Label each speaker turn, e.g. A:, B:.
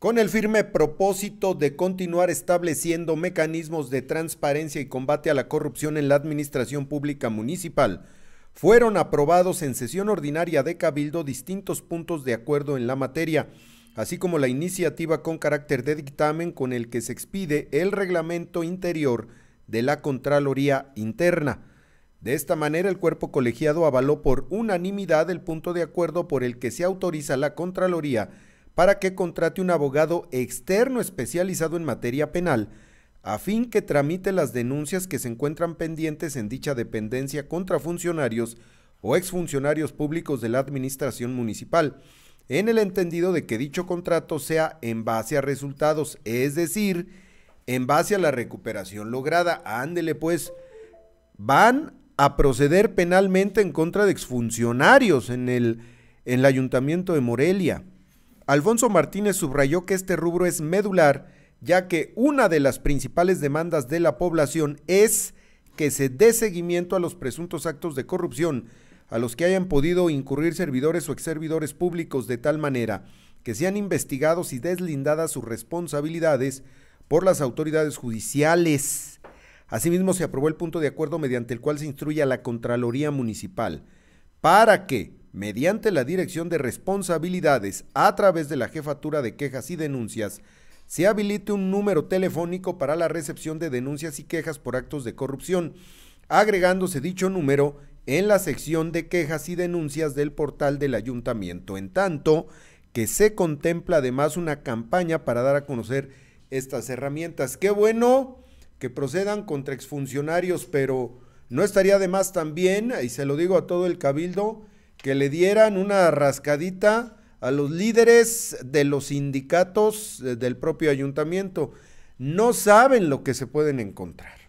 A: Con el firme propósito de continuar estableciendo mecanismos de transparencia y combate a la corrupción en la administración pública municipal, fueron aprobados en sesión ordinaria de Cabildo distintos puntos de acuerdo en la materia, así como la iniciativa con carácter de dictamen con el que se expide el reglamento interior de la Contraloría Interna. De esta manera, el cuerpo colegiado avaló por unanimidad el punto de acuerdo por el que se autoriza la Contraloría para que contrate un abogado externo especializado en materia penal, a fin que tramite las denuncias que se encuentran pendientes en dicha dependencia contra funcionarios o exfuncionarios públicos de la administración municipal, en el entendido de que dicho contrato sea en base a resultados, es decir, en base a la recuperación lograda. Ándele pues, van a proceder penalmente en contra de exfuncionarios en el, en el ayuntamiento de Morelia. Alfonso Martínez subrayó que este rubro es medular, ya que una de las principales demandas de la población es que se dé seguimiento a los presuntos actos de corrupción a los que hayan podido incurrir servidores o exservidores públicos de tal manera que sean investigados y deslindadas sus responsabilidades por las autoridades judiciales. Asimismo, se aprobó el punto de acuerdo mediante el cual se instruye a la Contraloría Municipal para que, mediante la Dirección de Responsabilidades a través de la Jefatura de Quejas y Denuncias, se habilite un número telefónico para la recepción de denuncias y quejas por actos de corrupción, agregándose dicho número en la sección de quejas y denuncias del portal del ayuntamiento, en tanto que se contempla además una campaña para dar a conocer estas herramientas. Qué bueno que procedan contra exfuncionarios, pero no estaría de más también, y se lo digo a todo el cabildo, que le dieran una rascadita a los líderes de los sindicatos del propio ayuntamiento. No saben lo que se pueden encontrar.